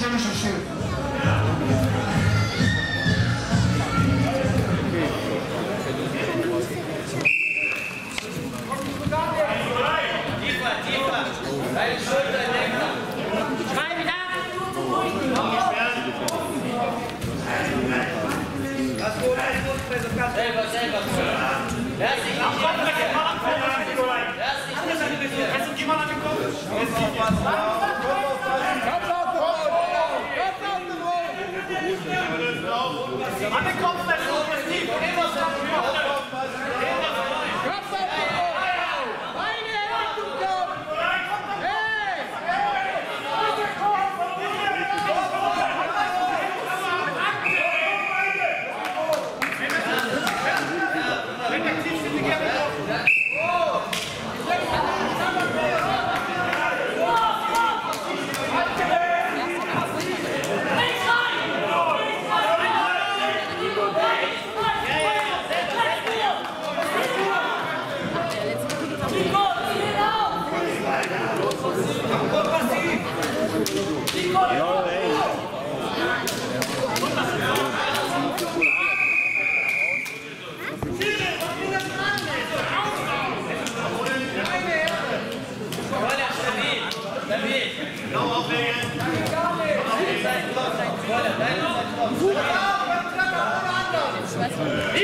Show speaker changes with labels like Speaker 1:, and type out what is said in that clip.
Speaker 1: das Schild.
Speaker 2: Selber, selber. Lass dich nicht hier. Lass dich I'm a conflict. Seite